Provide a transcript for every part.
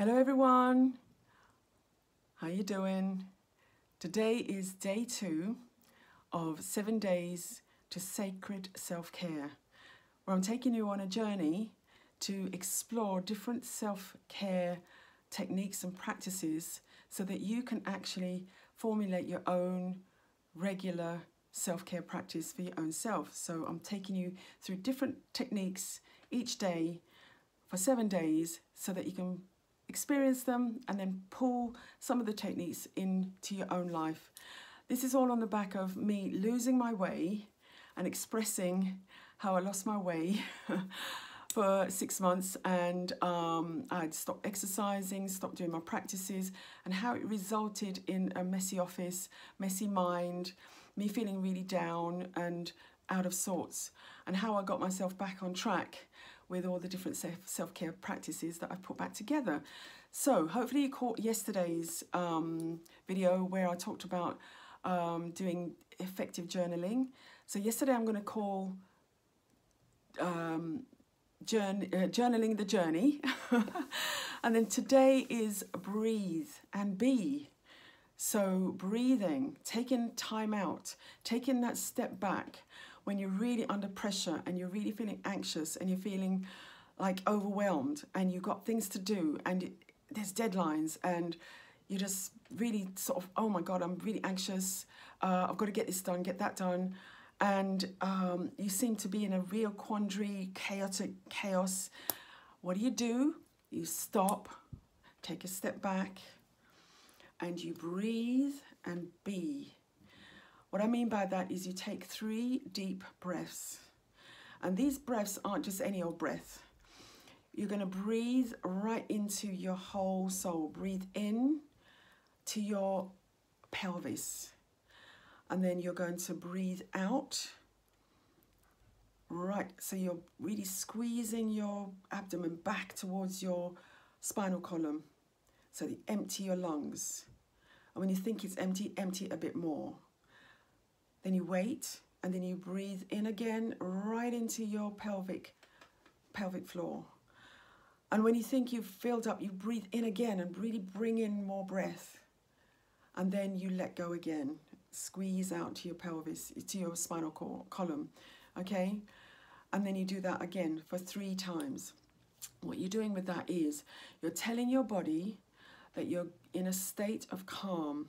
Hello everyone. How are you doing? Today is day 2 of 7 days to sacred self-care where I'm taking you on a journey to explore different self-care techniques and practices so that you can actually formulate your own regular self-care practice for your own self. So I'm taking you through different techniques each day for 7 days so that you can experience them and then pull some of the techniques into your own life. This is all on the back of me losing my way and expressing how I lost my way for six months and um, I'd stopped exercising, stopped doing my practices and how it resulted in a messy office, messy mind, me feeling really down and out of sorts and how I got myself back on track with all the different self-care practices that I've put back together. So hopefully you caught yesterday's um, video where I talked about um, doing effective journaling. So yesterday I'm going to call um, journey, uh, journaling the journey. and then today is breathe and be. So breathing, taking time out, taking that step back, when you're really under pressure and you're really feeling anxious and you're feeling like overwhelmed and you've got things to do and it, there's deadlines and you're just really sort of, oh my God, I'm really anxious. Uh, I've got to get this done, get that done. And um, you seem to be in a real quandary, chaotic chaos. What do you do? You stop, take a step back, and you breathe. What I mean by that is you take three deep breaths. And these breaths aren't just any old breath. You're going to breathe right into your whole soul. Breathe in to your pelvis. And then you're going to breathe out. Right, so you're really squeezing your abdomen back towards your spinal column. So you empty your lungs. And when you think it's empty, empty a bit more. Then you wait and then you breathe in again right into your pelvic pelvic floor. And when you think you've filled up, you breathe in again and really bring in more breath. And then you let go again. Squeeze out to your pelvis, to your spinal column. Okay? And then you do that again for three times. What you're doing with that is you're telling your body that you're in a state of calm,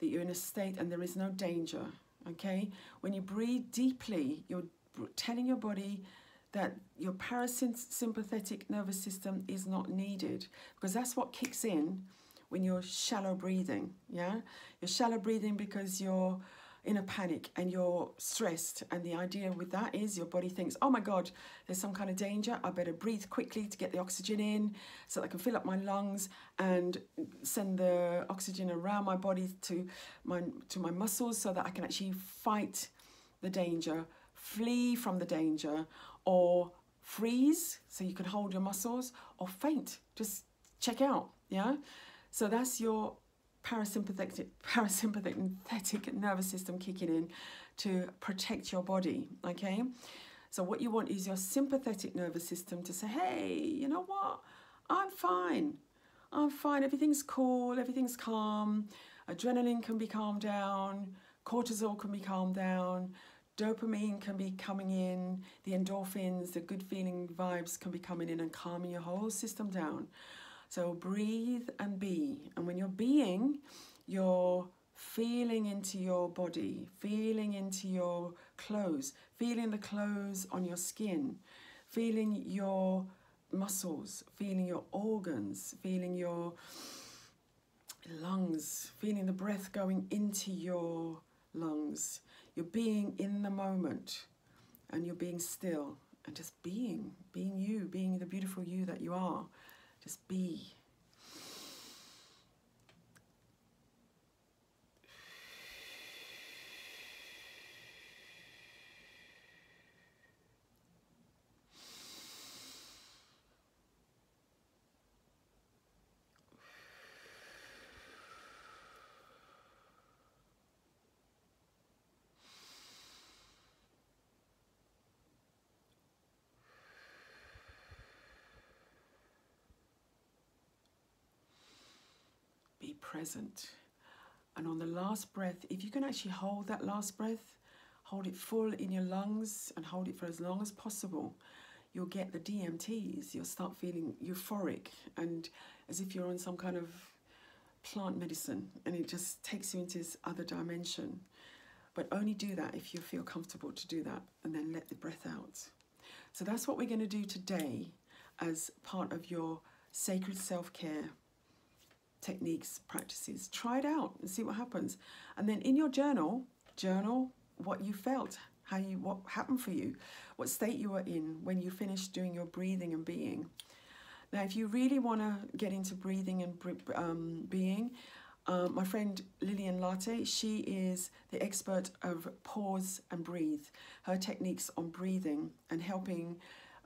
that you're in a state and there is no danger okay? When you breathe deeply, you're telling your body that your parasympathetic nervous system is not needed because that's what kicks in when you're shallow breathing, yeah? You're shallow breathing because you're in a panic and you're stressed. And the idea with that is your body thinks oh my god there's some kind of danger. I better breathe quickly to get the oxygen in so that I can fill up my lungs and send the oxygen around my body to my to my muscles so that I can actually fight the danger flee from the danger or freeze so you can hold your muscles or faint. Just check out. Yeah? So that's your parasympathetic, parasympathetic nervous system kicking in to protect your body, okay? So what you want is your sympathetic nervous system to say, hey, you know what? I'm fine. I'm fine. Everything's cool. Everything's calm. Adrenaline can be calmed down. Cortisol can be calmed down. Dopamine can be coming in. The endorphins, the good feeling vibes can be coming in and calming your whole system down. So breathe and be. And when you're being, you're feeling into your body, feeling into your clothes, feeling the clothes on your skin, feeling your muscles, feeling your organs, feeling your lungs, feeling the breath going into your lungs. You're being in the moment and you're being still and just being, being you, being the beautiful you that you are. Just be. Present. And on the last breath, if you can actually hold that last breath, hold it full in your lungs and hold it for as long as possible, you'll get the DMTs. You'll start feeling euphoric and as if you're on some kind of plant medicine and it just takes you into this other dimension. But only do that if you feel comfortable to do that and then let the breath out. So that's what we're going to do today as part of your sacred self care techniques, practices. Try it out and see what happens. And then in your journal, journal what you felt, how you what happened for you, what state you were in when you finished doing your breathing and being. Now, if you really want to get into breathing and um, being, uh, my friend Lillian Lartey, she is the expert of pause and breathe. Her techniques on breathing and helping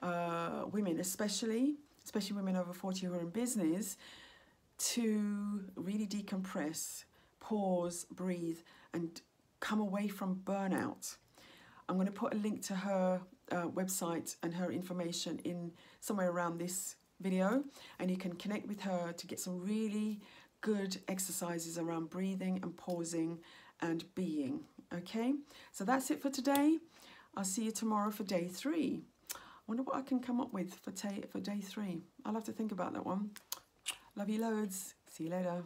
uh, women, especially especially women over 40 who are in business, to really decompress, pause, breathe, and come away from burnout. I'm going to put a link to her uh, website and her information in somewhere around this video, and you can connect with her to get some really good exercises around breathing and pausing and being. Okay, so that's it for today. I'll see you tomorrow for day three. I wonder what I can come up with for, for day three. I'll have to think about that one. Love you loads. See you later.